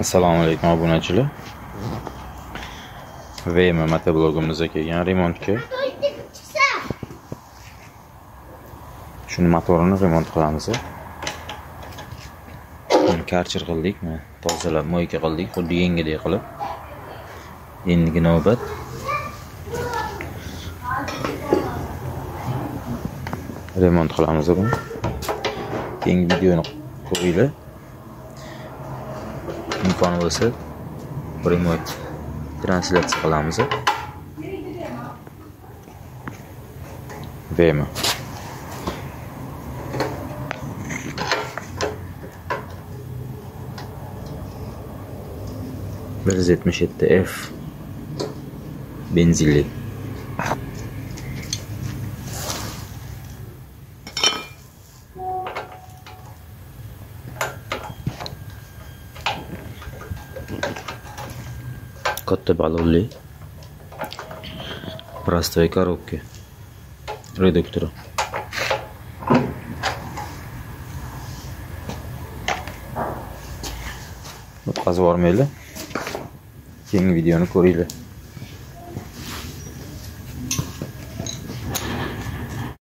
assalomu alaykum obunachilar. Vm motoblogimizga kelgan remontga shuni motorini remont qilamiz uni karcher qildik tozalab moyka qildik xuddi yangidek qilib. Endigi navbat. Remont qilamiz buni. Keyingi videoni ko'ringlar imkoni bo'lsa remont translyatsiya qilamiz vm bir yuz yetmish f. Benzinli katta balonli простой коробки редуктора o'tkazib yubormaylar keyingi videoni ko'ringlar